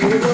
forgive.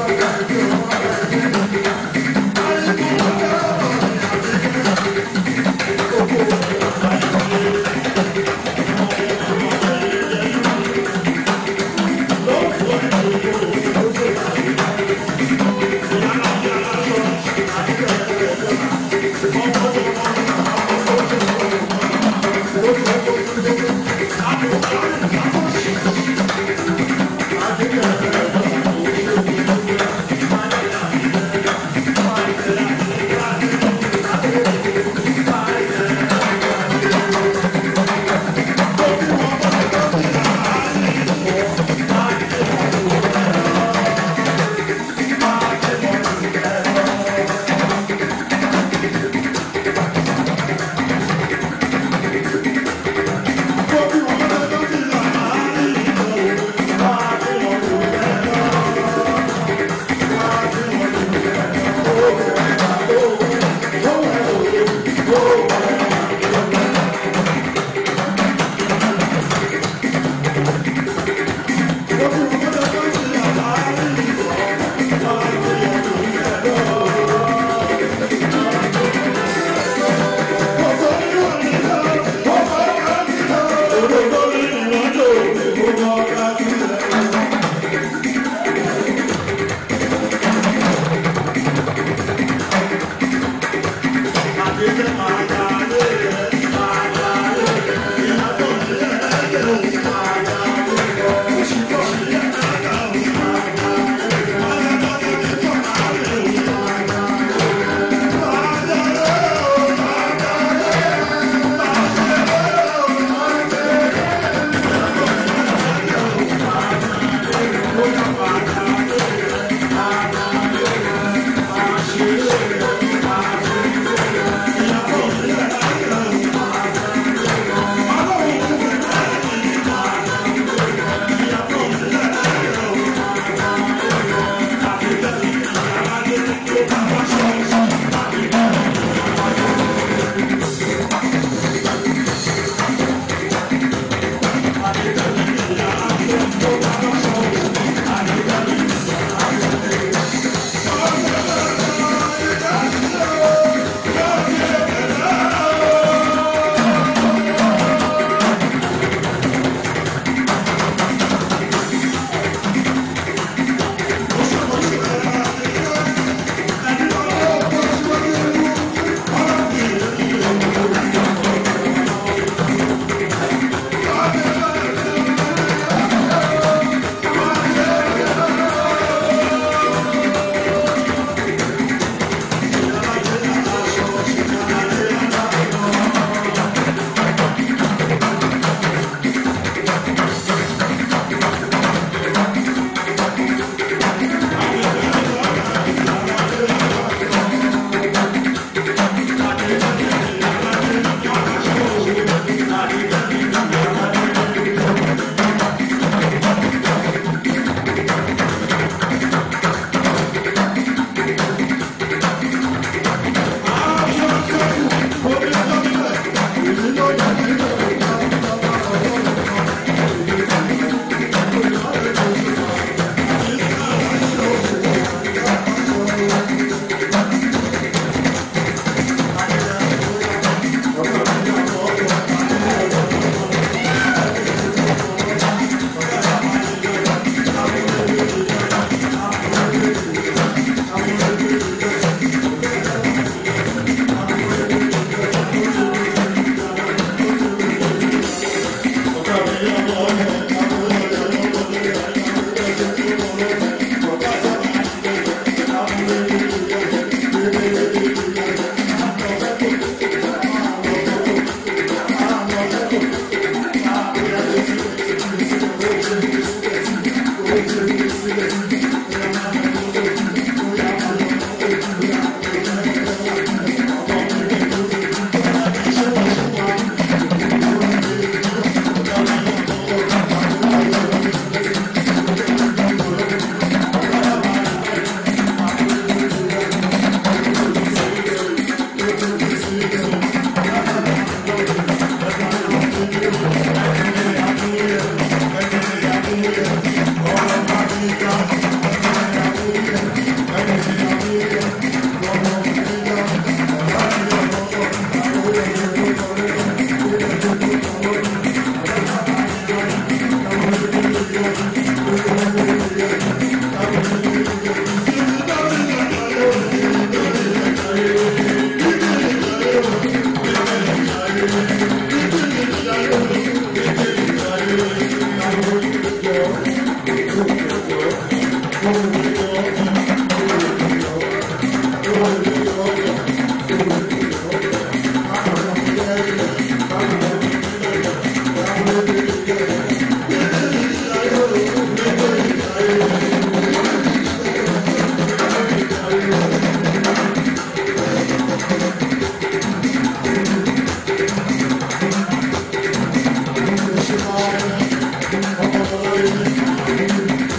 Yeah.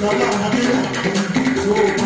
なるほど。